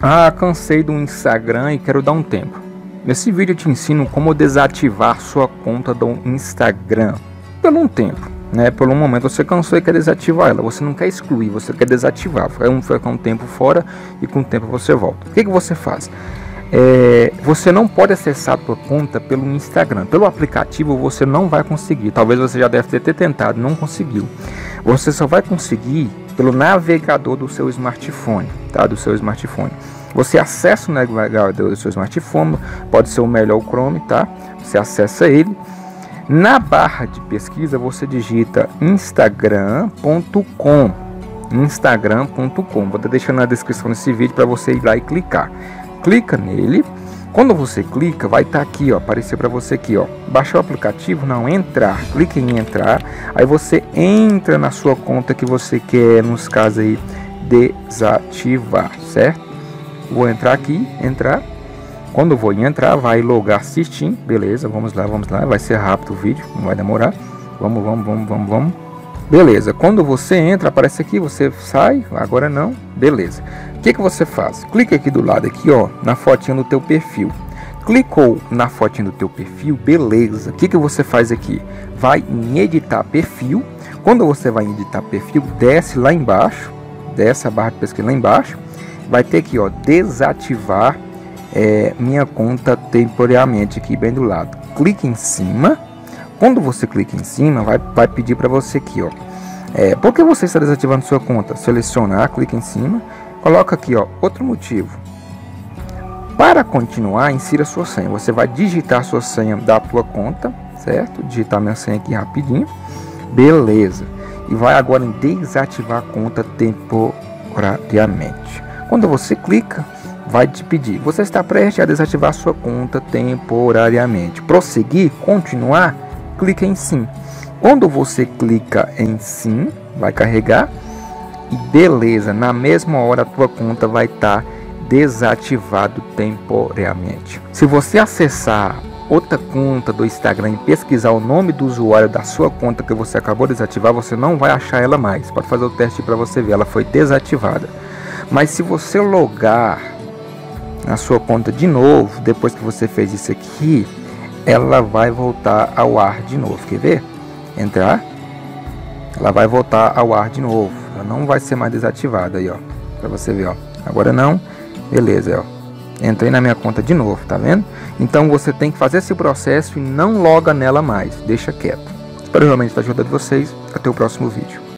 Ah, cansei do Instagram e quero dar um tempo. Nesse vídeo eu te ensino como desativar sua conta do Instagram por um tempo. Né, por um momento você cansou e quer desativar ela. Você não quer excluir, você quer desativar. Vai um, ficar um tempo fora e com o tempo você volta. O que, que você faz? É, você não pode acessar a sua conta pelo Instagram. Pelo aplicativo você não vai conseguir. Talvez você já deve ter tentado, não conseguiu. Você só vai conseguir pelo navegador do seu smartphone, tá? Do seu smartphone. Você acessa o navegador do seu smartphone, pode ser o melhor Chrome, tá? Você acessa ele. Na barra de pesquisa você digita instagram.com instagram.com. Vou deixar na descrição desse vídeo para você ir lá e clicar. Clica nele. Quando você clica, vai estar tá aqui, ó, aparecer para você aqui, ó. Baixar o aplicativo, não entrar. Clique em entrar. Aí você entra na sua conta que você quer, nos casos aí, desativar, certo? Vou entrar aqui, entrar. Quando eu vou entrar, vai logar Steam, beleza? Vamos lá, vamos lá. Vai ser rápido o vídeo, não vai demorar. Vamos, vamos, vamos, vamos, vamos. Beleza, quando você entra, aparece aqui, você sai, agora não, beleza. O que, que você faz? Clica aqui do lado, aqui ó, na fotinha do teu perfil. Clicou na fotinha do teu perfil, beleza. O que, que você faz aqui? Vai em editar perfil. Quando você vai editar perfil, desce lá embaixo, desce a barra de pesquisa lá embaixo. Vai ter aqui ó, desativar é, minha conta temporariamente aqui bem do lado. Clique em cima quando você clica em cima, vai, vai pedir para você aqui, ó. É, por que você está desativando sua conta? Selecionar, clica em cima, coloca aqui, ó, outro motivo. Para continuar, insira sua senha. Você vai digitar sua senha da tua conta, certo? Digitar minha senha aqui rapidinho. Beleza. E vai agora em desativar a conta temporariamente. Quando você clica, vai te pedir. Você está prestes a desativar sua conta temporariamente. Prosseguir, continuar clica em sim. Quando você clica em sim, vai carregar e beleza, na mesma hora a tua conta vai estar tá desativado temporariamente. Se você acessar outra conta do Instagram e pesquisar o nome do usuário da sua conta que você acabou de desativar, você não vai achar ela mais. Pode fazer o teste para você ver, ela foi desativada. Mas se você logar na sua conta de novo, depois que você fez isso aqui, ela vai voltar ao ar de novo. Quer ver? Entrar. Ela vai voltar ao ar de novo. Ela não vai ser mais desativada aí, ó. Pra você ver, ó. Agora não. Beleza, ó. Entrei na minha conta de novo, tá vendo? Então você tem que fazer esse processo e não loga nela mais. Deixa quieto. Espero realmente estar ajudando vocês. Até o próximo vídeo.